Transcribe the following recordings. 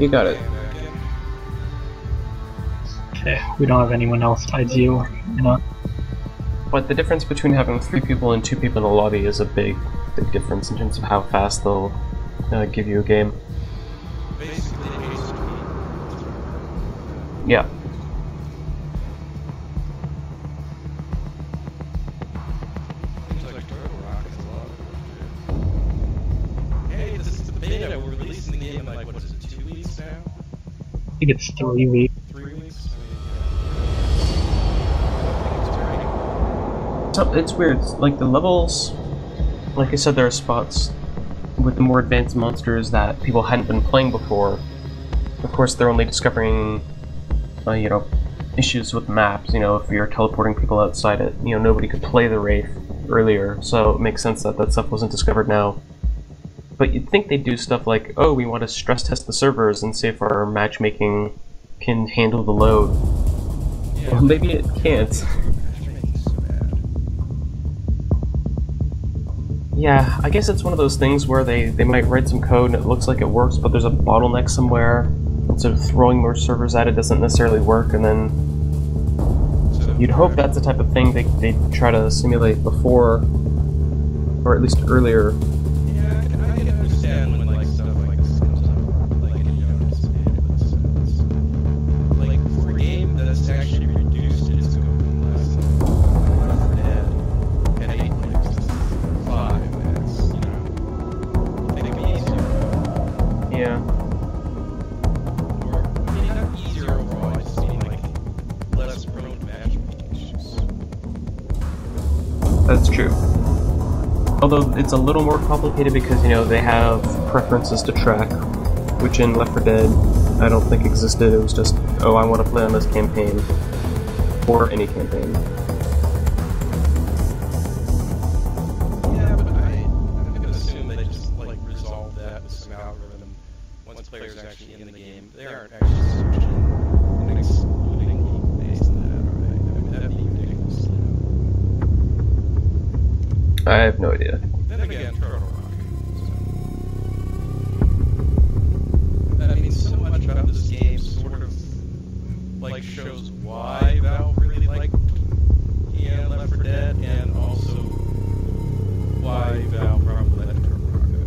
You got it. Okay, we don't have anyone else tied to you, you know. But the difference between having three people and two people in the lobby is a big, big difference in terms of how fast they'll uh, give you a game. Basically, Yeah. This is beta. We're releasing the game in like, what is it, two weeks now? I think it's three weeks. Three weeks? I mean, yeah. I think it's So it's weird. It's like the levels, like I said, there are spots with the more advanced monsters that people hadn't been playing before. Of course, they're only discovering, uh, you know, issues with maps. You know, if you're teleporting people outside it, you know, nobody could play the Wraith earlier, so it makes sense that that stuff wasn't discovered now. But you'd think they'd do stuff like, oh, we want to stress test the servers and see if our matchmaking can handle the load. Yeah. Well, maybe it can't. Matchmaking's so bad. Yeah, I guess it's one of those things where they, they might write some code and it looks like it works, but there's a bottleneck somewhere. And so throwing more servers at it doesn't necessarily work, and then So, you'd hope that's the type of thing they, they try to simulate before, or at least earlier. That's true. Although it's a little more complicated because, you know, they have preferences to track, which in Left 4 Dead I don't think existed. It was just, oh, I want to play on this campaign. Or any campaign. Players actually in the game. They aren't actually switching and excluding based on that, are they? I mean, that'd be ridiculous. You know? I have no idea. Then again, Turtle Rock. So. I mean, so much about this game sort of like shows why Valve really liked EN Left 4 Dead, and also why Valve probably let Turtle Rock go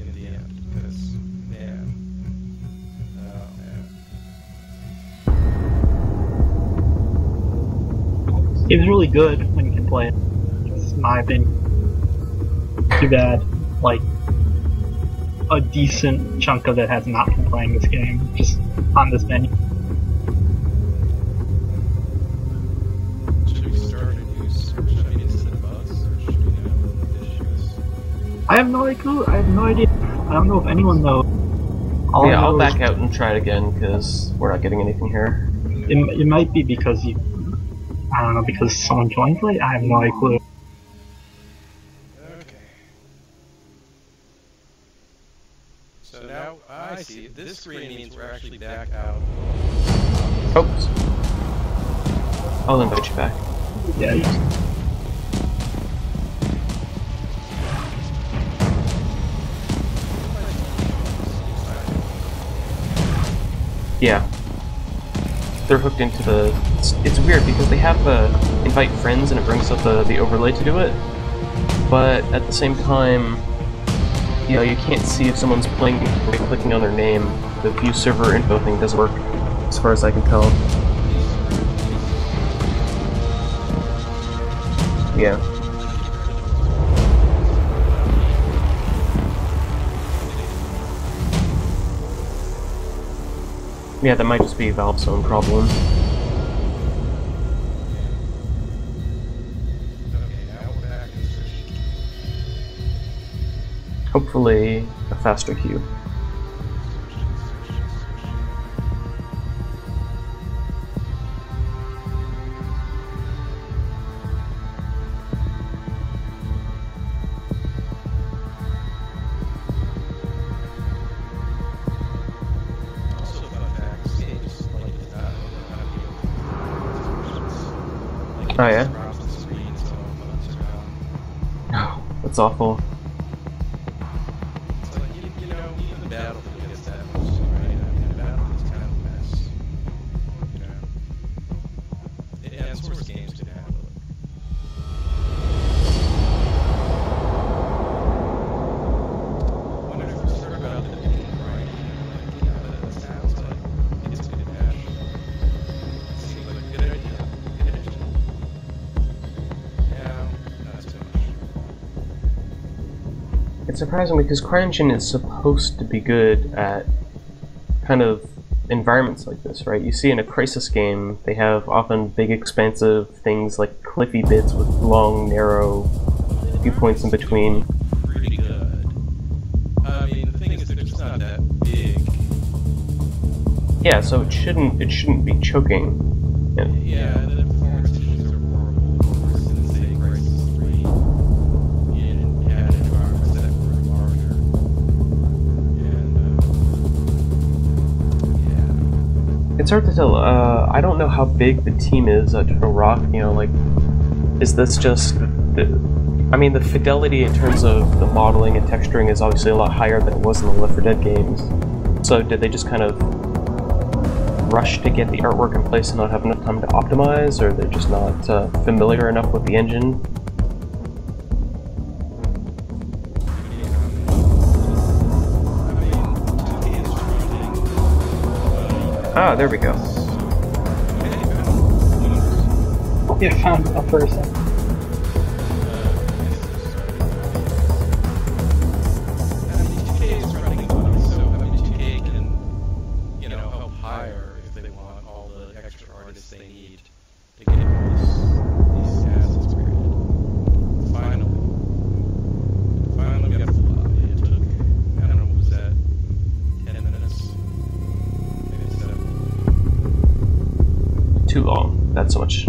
in the end. Because, man, oh man. It's really good when you can play it. It's my opinion. Too bad, like, a decent chunk of it has not been playing this game, just on this menu. Should we start a new search? I mean, instead of us, search, do you know what the issue is? I have no clue. I have no idea. I don't know if anyone knows. All I yeah, I'll back out and try it again because we're not getting anything here. It, it might be because you. I don't know, because someone joined late? I have no clue. Okay. So now I see. This screen means we're actually back out. Oops. I'll invite you back. Yeah, you- Yeah. They're hooked into the. It's, it's weird because they have uh, invite friends and it brings up the, the overlay to do it, but at the same time, you know, you can't see if someone's playing clicking on their name. The view server info thing doesn't work, as far as I can tell. Yeah. Yeah, that might just be problem. We're back in search. Hopefully, a faster queue. Are yeah. Oh, that's awful. It's surprising because CryEngine is supposed to be good at kind of environments like this, right? You see in a Crysis game, they have often big, expansive things like cliffy bits with long, narrow viewpoints in between. Pretty good. I mean, the thing is, they're just not that big. Yeah, so it shouldn't it shouldn't be choking. And Yeah, It's hard to tell. Uh, I don't know how big the team is at Turtle Rock. You know, like, is this just the? I mean, the fidelity in terms of the modeling and texturing is obviously a lot higher than it was in the Left 4 Dead games. So, did they just kind of rush to get the artwork in place and not have enough time to optimize, or they're just not uh, familiar enough with the engine? Ah, there we go. You found a person. That's so much